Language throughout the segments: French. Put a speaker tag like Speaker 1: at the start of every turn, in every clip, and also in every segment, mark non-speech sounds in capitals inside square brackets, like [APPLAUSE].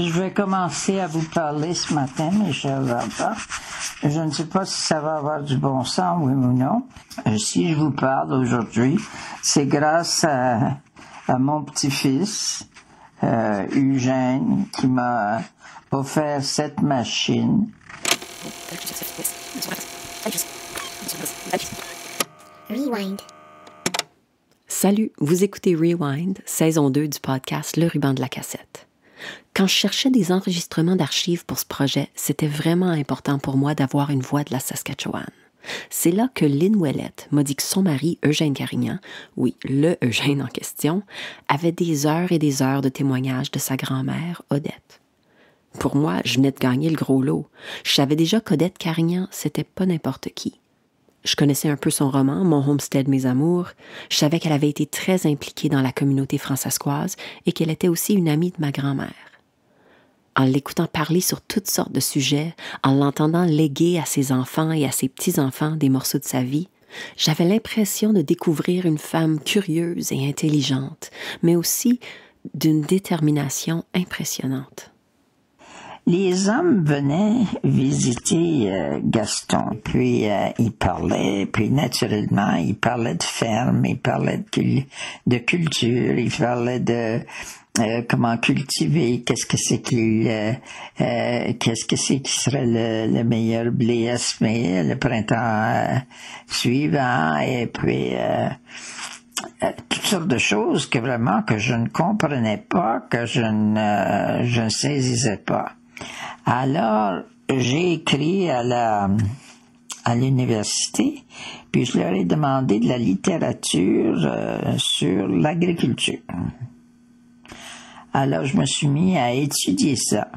Speaker 1: Je vais commencer à vous parler ce matin, mes chers enfants. Je ne sais pas si ça va avoir du bon sens, oui ou non. Euh, si je vous parle aujourd'hui, c'est grâce à, mon petit-fils, euh, Eugène, qui m'a offert cette machine.
Speaker 2: Rewind. Salut, vous écoutez Rewind, saison 2 du podcast Le ruban de la cassette. Quand je cherchais des enregistrements d'archives pour ce projet, c'était vraiment important pour moi d'avoir une voix de la Saskatchewan. C'est là que Lynn Ouellette m'a dit que son mari, Eugène Carignan, oui, le [LAUGHS] Eugène en question, avait des heures et des heures de témoignages de sa grand-mère, Odette. Pour moi, je venais de gagner le gros lot. Je savais déjà qu'Odette Carignan, c'était pas n'importe qui. Je connaissais un peu son roman, Mon Homestead, Mes Amours. Je savais qu'elle avait été très impliquée dans la communauté francescoise et qu'elle était aussi une amie de ma grand-mère. En l'écoutant parler sur toutes sortes de sujets, en l'entendant léguer à ses enfants et à ses petits-enfants des morceaux de sa vie, j'avais l'impression de découvrir une femme curieuse et intelligente, mais aussi d'une détermination impressionnante.
Speaker 1: Les hommes venaient visiter euh, Gaston, puis euh, ils parlaient, puis naturellement, ils parlaient de ferme, ils parlaient de, de culture, ils parlaient de euh, comment cultiver, qu'est-ce que c'est qu'il, qu'est-ce que c'est qui serait le, meilleur blé à semer le printemps suivant, et puis toutes sortes de choses que vraiment que je ne comprenais pas, que je ne, je ne saisissais pas. Alors, j'ai écrit à la à l'université, puis je leur ai demandé de la littérature euh, sur l'agriculture. Alors, je me suis mis à étudier ça.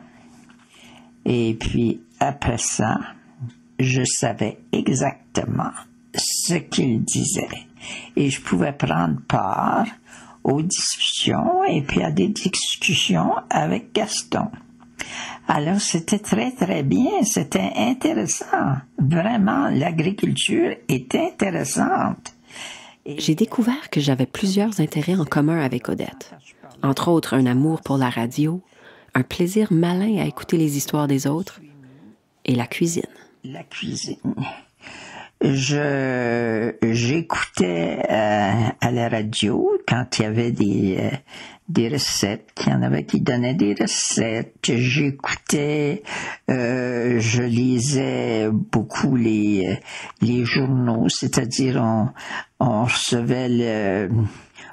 Speaker 1: Et puis, après ça, je savais exactement ce qu'ils disaient. Et je pouvais prendre part aux discussions et puis à des discussions avec Gaston. Alors c'était très très bien, c'était intéressant. Vraiment, l'agriculture est intéressante.
Speaker 2: J'ai découvert que j'avais plusieurs intérêts en commun avec Odette. Entre autres, un amour pour la radio, un plaisir malin à écouter les histoires des autres et la cuisine.
Speaker 1: La cuisine je j'écoutais euh, à la radio quand il y avait des euh, des recettes, qu'il y en avait qui donnaient des recettes. J'écoutais, euh, je lisais beaucoup les les journaux, c'est-à-dire on on recevait le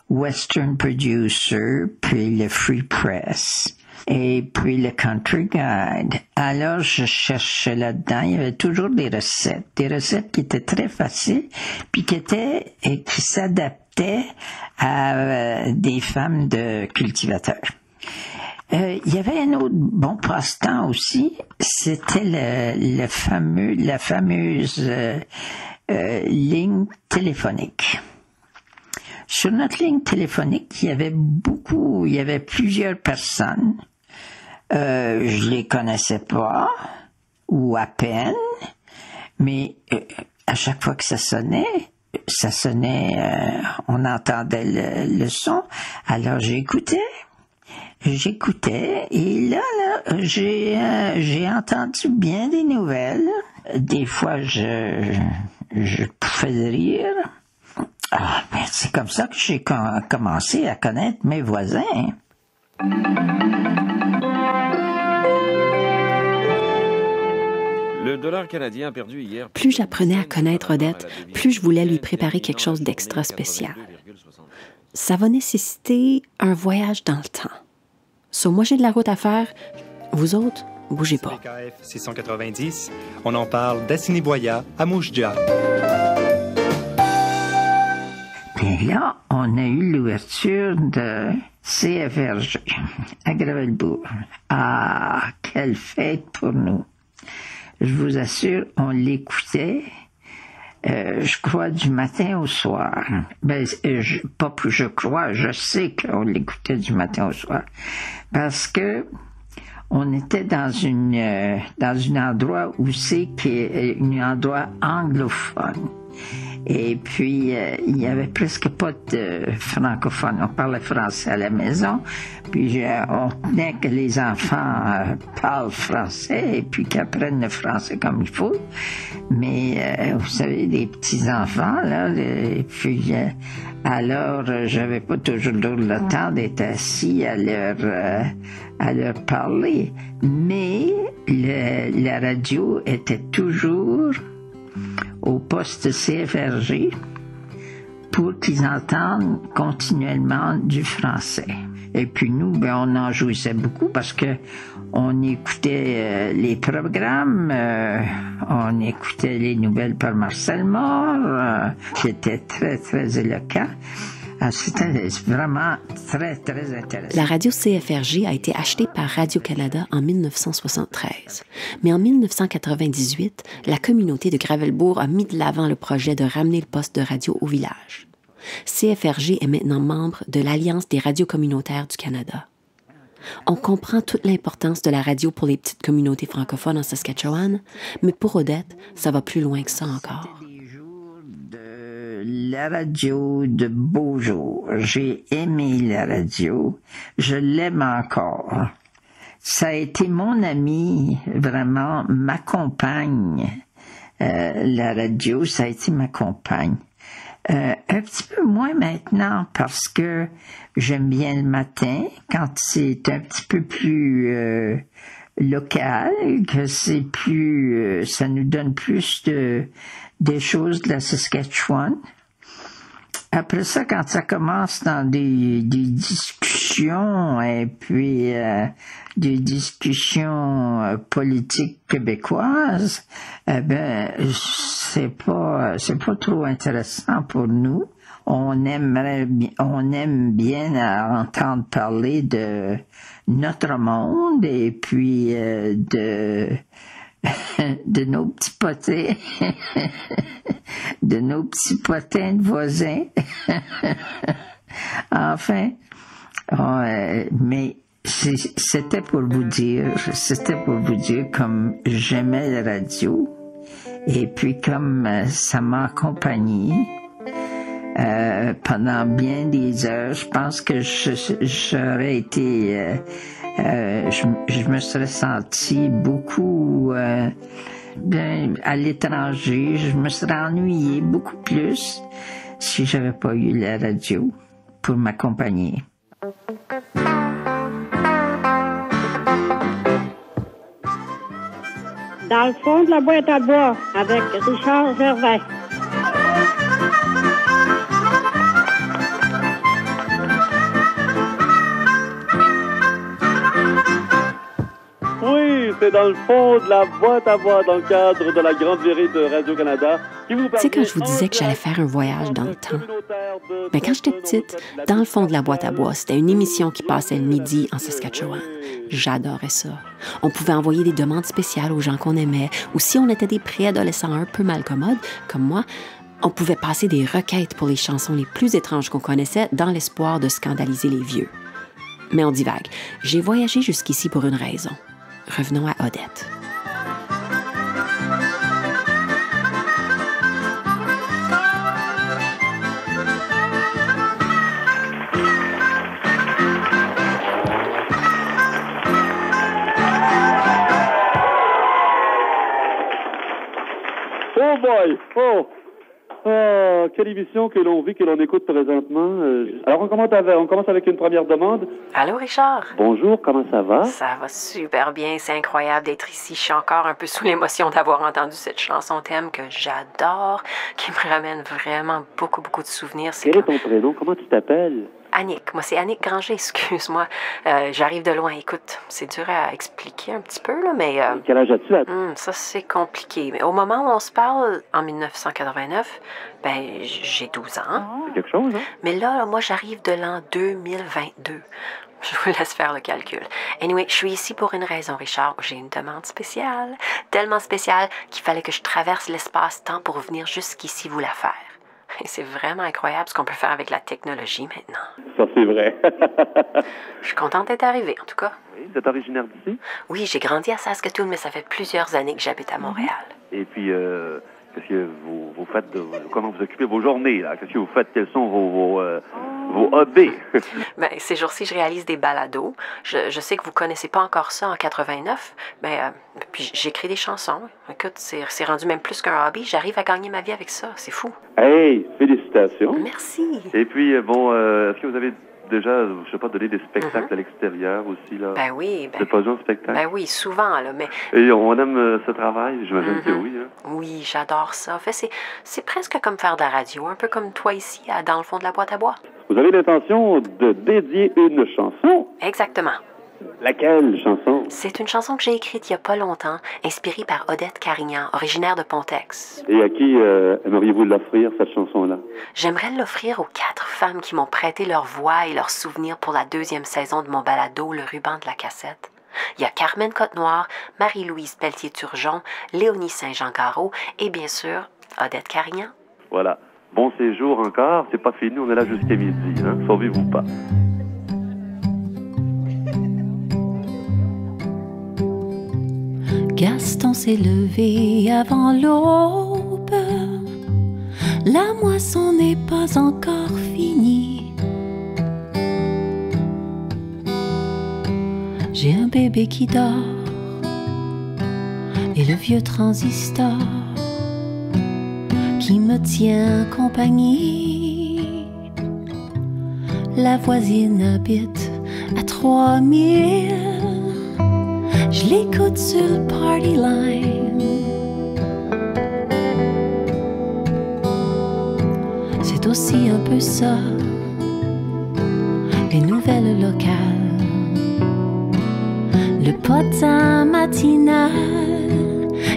Speaker 1: Western Producer puis le Free Press et puis le Country Guide. Alors, je cherchais là-dedans, il y avait toujours des recettes, des recettes qui étaient très faciles, puis qui étaient, et qui s'adaptaient à euh, des femmes de cultivateurs. Euh, il y avait un autre bon passe-temps aussi, c'était le, le, fameux, la fameuse euh, ligne téléphonique. Sur notre ligne téléphonique, il y avait beaucoup, il y avait plusieurs personnes euh, je les connaissais pas, ou à peine, mais euh, à chaque fois que ça sonnait, ça sonnait, euh, on entendait le, son, alors j'écoutais. J'écoutais et là, là j'ai j'ai entendu bien des nouvelles. Des fois, je je pouvais rire. Ah, ben, c'est comme ça que j'ai commencé à connaître mes voisins.
Speaker 2: Plus j'apprenais à connaître Odette, plus je voulais lui préparer quelque chose d'extra spécial. Ça va nécessiter un voyage dans le temps. So, moi, j'ai de la route à faire. Vous autres, bougez pas.
Speaker 3: 690, on en parle d'Assiniboia à Moujdia.
Speaker 1: Puis là, on a eu l'ouverture de CFRG à Gravelbourg. Ah, quelle fête pour nous! je vous assure, on l'écoutait. Euh, je crois du matin au soir. Ben, euh, je, pas plus je crois, je sais qu'on l'écoutait du matin au soir. Parce que on était dans une euh, dans un endroit où c'est un endroit anglophone. Et puis, euh, il n'y avait presque pas de francophones. On parlait français à la maison. Puis, on tenait que les enfants euh, parlent français et puis qu'ils apprennent le français comme il faut. Mais, euh, vous savez, des petits-enfants, là, et puis... alors, j'avais pas toujours le temps d'être assis à leur, à leur parler. Mais la radio était toujours au poste CFRG pour qu'ils entendent continuellement du français. Et puis nous, ben, on en jouissait beaucoup parce que on écoutait euh, les programmes, euh, on écoutait les nouvelles par Marcel Moore, euh, qui était très, très éloquent.
Speaker 2: La radio CFRG a été achetée par Radio-Canada en 1973. Mais en 1998, la communauté de Gravelbourg a mis de l'avant le projet de ramener le poste de radio au village. CFRG est maintenant membre de l'Alliance des radios communautaires du Canada. On comprend toute l'importance de la radio pour les petites communautés francophones en Saskatchewan, mais pour Odette, ça va plus loin que ça encore
Speaker 1: la radio de Beaujour. J'ai aimé la radio. Je l'aime encore. Ça a été mon ami, vraiment, ma compagne. Euh, la radio, ça a été ma compagne. Euh, un petit peu moins maintenant parce que j'aime bien le matin quand c'est un petit peu plus euh, local, que c'est plus, ça nous donne plus de des choses de la Saskatchewan. Après ça, quand ça commence dans des, des discussions et puis euh, des discussions euh, politiques québécoises, eh ben c'est pas c'est pas trop intéressant pour nous. On aimerait on aime bien entendre parler de notre monde et puis euh, de [LAUGHS] de nos petits potins, [LAUGHS] de nos petits potins de voisins. [LAUGHS] enfin, euh, mais c'était pour vous dire, c'était pour vous dire comme j'aimais la radio et puis comme euh, ça m'a accompagné euh, pendant bien des heures, je pense que j'aurais été je, me serais senti beaucoup euh, à l'étranger. Je me serais ennuyé beaucoup plus si j'avais pas eu la radio pour m'accompagner.
Speaker 4: Dans le fond de la boîte à bois avec Richard Gervais.
Speaker 5: C'est dans le fond de la boîte à bois dans le cadre de la Grande Virée de Radio-Canada.
Speaker 2: Tu sais, quand je vous disais que j'allais faire un voyage dans le temps. Mais quand j'étais petite, dans le fond de la boîte à bois, c'était une émission qui passait le midi en Saskatchewan. J'adorais ça. On pouvait envoyer des demandes spéciales aux gens qu'on aimait, ou si on était des préadolescents un peu malcommodes, comme moi, on pouvait passer des requêtes pour les chansons les plus étranges qu'on connaissait dans l'espoir de scandaliser les vieux. Mais on divague. J'ai voyagé jusqu'ici pour une raison revenons à Odette.
Speaker 5: Oh boy! Oh! Oh, quelle émission que l'on vit, que l'on écoute présentement. Euh, alors, on commence, avec, on commence avec une première demande.
Speaker 2: Allô, Richard?
Speaker 5: Bonjour, comment ça va?
Speaker 2: Ça va super bien. C'est incroyable d'être ici. Je suis encore un peu sous l'émotion d'avoir entendu cette chanson thème que j'adore, qui me ramène vraiment beaucoup, beaucoup de souvenirs.
Speaker 5: Quel est ton prénom? Comment tu t'appelles?
Speaker 2: Annick. Moi, c'est Annick Granger, [LAUGHS] excuse-moi. Euh, j'arrive de loin. Écoute, c'est dur à expliquer un petit peu, là, mais... Euh,
Speaker 5: Quel âge as-tu?
Speaker 2: Hmm, ça, c'est compliqué. Mais au moment où on se parle, en 1989, ben, j'ai 12 ans.
Speaker 5: Ah. C'est quelque chose, hein?
Speaker 2: Mais là, moi, j'arrive de l'an 2022. [LAUGHS] Je vous laisse faire le calcul. Anyway, je suis ici pour une raison, Richard. J'ai une demande spéciale. Tellement spéciale qu'il fallait que je traverse l'espace-temps pour venir jusqu'ici vous la faire. Et c'est vraiment incroyable ce qu'on peut faire avec la technologie maintenant.
Speaker 5: Ça, c'est vrai. [LAUGHS]
Speaker 2: Je suis contente d'être arrivée, en tout cas.
Speaker 5: Oui, vous êtes originaire d'ici?
Speaker 2: Oui, j'ai grandi à Saskatoon, mais ça fait plusieurs années que j'habite à Montréal.
Speaker 5: Et puis, euh, qu'est-ce que vous, vous faites, de, comment vous occupez vos journées, là? Qu'est-ce que vous faites? Quels sont vos, vos, euh, vos hobbies? [LAUGHS] [LAUGHS]
Speaker 6: ben, ces jours-ci, je réalise des balados. Je, je, sais que vous connaissez pas encore ça en 89, mais euh, puis j'écris des chansons. Écoute, c'est rendu même plus qu'un hobby. J'arrive à gagner ma vie avec ça. C'est fou.
Speaker 5: Hey, félicitations.
Speaker 6: Merci.
Speaker 5: Et puis, euh, bon, euh, est-ce que vous avez déjà, je sais pas, donner des spectacles mm -hmm. à l'extérieur aussi, là?
Speaker 6: Ben oui. Ben,
Speaker 5: c'est pas un spectacle?
Speaker 6: Ben oui, souvent, là, mais...
Speaker 5: Et on aime euh, ce travail, j'imagine mm -hmm. que oui, hein?
Speaker 6: Oui, j'adore ça. En fait, c'est presque comme faire de la radio, un peu comme toi ici, à, dans le fond de la boîte à bois.
Speaker 5: Vous avez l'intention de dédier une chanson?
Speaker 6: Exactement.
Speaker 5: Laquelle chanson?
Speaker 6: C'est une chanson que j'ai écrite il y a pas longtemps, inspirée par Odette Carignan, originaire de Pontex.
Speaker 5: Et à qui euh, aimeriez-vous l'offrir, cette chanson-là?
Speaker 6: J'aimerais l'offrir aux quatre femmes qui m'ont prêté leur voix et leurs souvenirs pour la deuxième saison de mon balado Le ruban de la cassette. Il y a Carmen Côte-Noire, Marie-Louise Pelletier-Turgeon, Léonie Saint-Jean-Garot et bien sûr, Odette Carignan.
Speaker 5: Voilà. Bon séjour encore. C'est pas fini, on est là jusqu'à midi. Hein? Sauvez-vous pas.
Speaker 2: Gaston s'est levé avant l'aube. La moisson n'est pas encore finie. J'ai un bébé qui dort et le vieux transistor qui me tient compagnie. La voisine habite à 3000 je l'écoute sur party line. C'est aussi un peu ça, les nouvelles locales. Le potin matinal,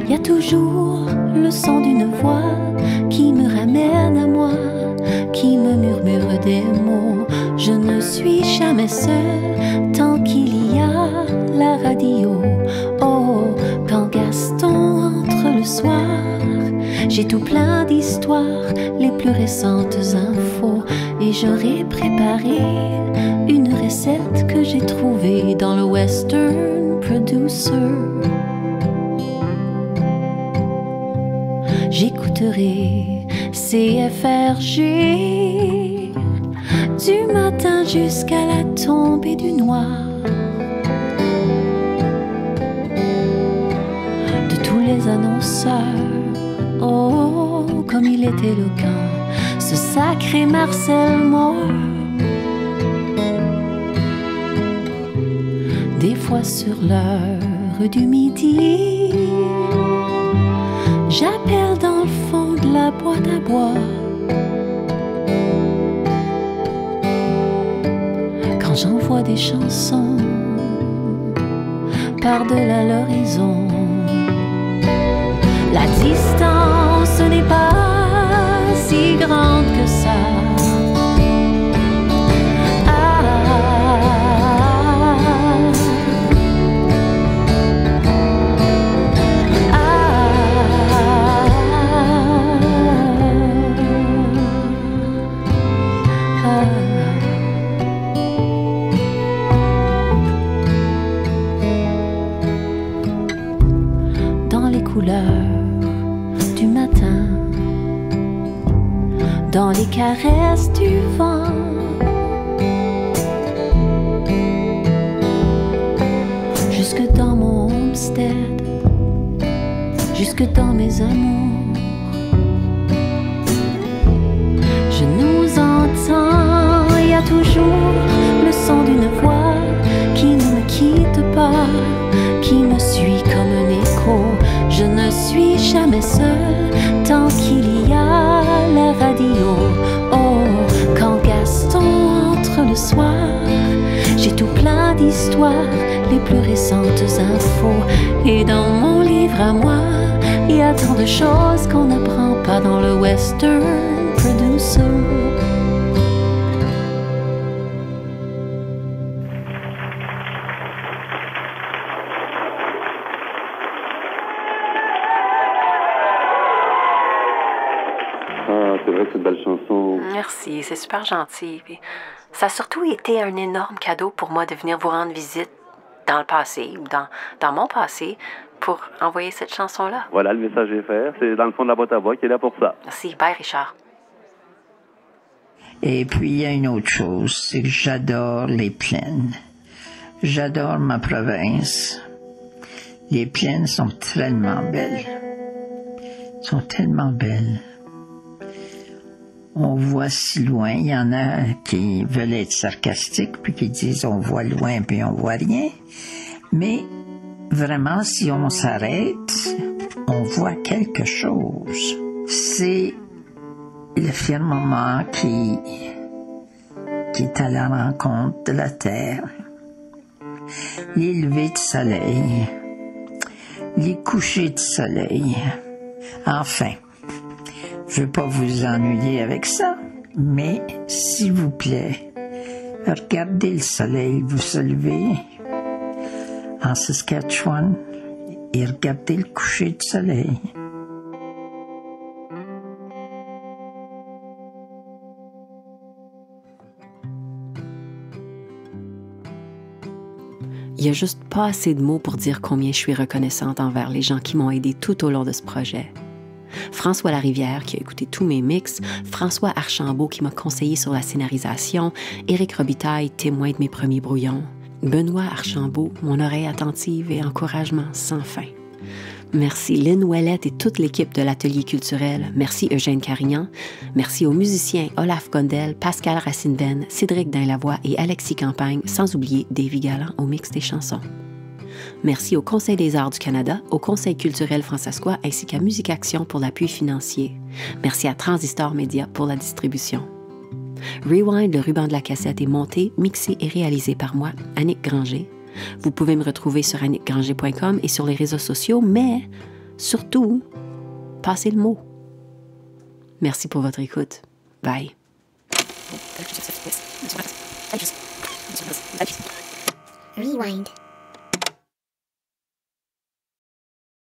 Speaker 2: y a toujours le son d'une voix qui me ramène à moi, qui me murmure des mots. Je ne suis jamais seule tant qu'il y a radio. Oh, quand Gaston entre le soir, j'ai tout plein d'histoires, les plus récentes infos. Et j'aurais préparé une recette que j'ai trouvée dans le Western Producer. J'écouterai CFRG du matin jusqu'à la tombée du noir. Les annonceurs, oh, comme il est éloquent, ce sacré Marcel Moore. Des fois sur l'heure du midi, j'appelle dans le fond de la boîte à bois. Quand j'envoie des chansons par-delà l'horizon, la distance n'est pas si grande suis jamais seule tant qu'il y a la radio. Oh, quand Gaston entre le soir, j'ai tout plein d'histoires, les plus récentes infos. Et dans mon livre à moi, il y a tant de choses qu'on n'apprend pas dans le Western
Speaker 6: Merci, c'est super gentil. Puis ça a surtout été un énorme cadeau pour moi de venir vous rendre visite.
Speaker 2: dans le passé ou dans, dans mon passé pour envoyer cette chanson-là.
Speaker 5: Voilà, le message est fait. C'est dans le fond de la boîte à bois qui est là pour ça.
Speaker 2: Merci. Bye, Richard.
Speaker 1: Et puis, il y a une autre chose, c'est que j'adore les plaines. J'adore ma province. Les plaines sont tellement belles. sont tellement belles. On voit si loin. Il y en a qui veulent être sarcastiques puis qui disent on voit loin puis on voit rien. Mais vraiment, si on s'arrête, on voit quelque chose. C'est le firmament qui, qui est à la rencontre de la terre. Les levées de soleil, les couchers de soleil. Enfin, je ne veux pas vous ennuyer avec ça, mais s'il vous plaît, regardez le soleil vous se lever en Saskatchewan et regardez le coucher du soleil.
Speaker 2: Il n'y a juste pas assez de mots pour dire combien je suis reconnaissante envers les gens qui m'ont aidé tout au long de ce projet. François Larivière qui a écouté tous mes mix, François Archambault qui m'a conseillé sur la scénarisation, Éric Robitaille, témoin de mes premiers brouillons, Benoît Archambault, mon oreille attentive et encouragement sans fin. Merci Lynn Ouellette et toute l'équipe de l'Atelier culturel. Merci Eugène Carignan. Merci aux musiciens Olaf Gondel, Pascal Racine-Venn, Cédric Dainlavoie et Alexis Campagne, sans oublier Davy Galland au mix des chansons. Merci au Conseil des arts du Canada, au Conseil culturel francescois ainsi qu'à Musique Action pour l'appui financier. Merci à Transistor Media pour la distribution. Rewind, le ruban de la cassette, est monté, mixé et réalisé par moi, Annick Granger. Vous pouvez me retrouver sur annickgranger.com et sur les réseaux sociaux, mais surtout, passez le mot. Merci pour votre écoute. Bye. Rewind.